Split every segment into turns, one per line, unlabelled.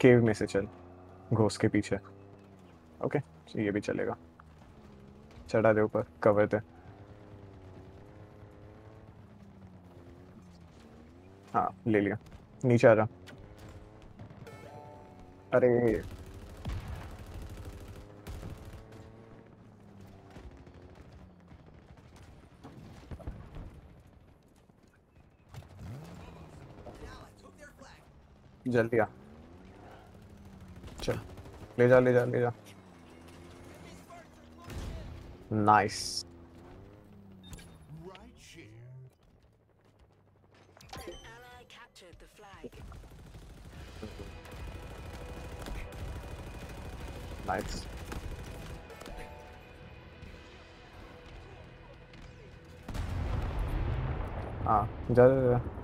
केव में से चल। घोस के पीछे। ओके ये भी चलेगा। चढ़ा दे ऊपर कवर दे। हाँ ले लिया। नीचे आ रहा। अरे जल्दी आ चल ले जा ले जा ले जा nice
Ally captured the flag.
Nice हाँ जा जा जा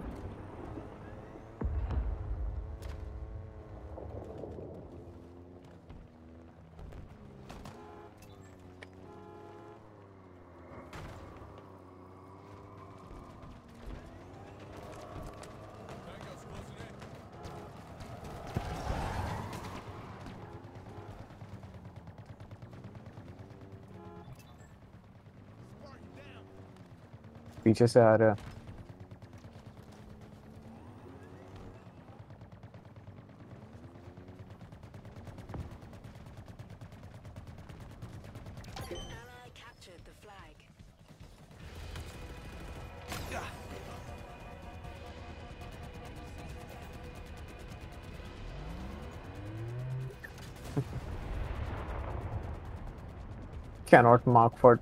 पीछे से आ रहा है
Ally captured the flag.
cannot mark for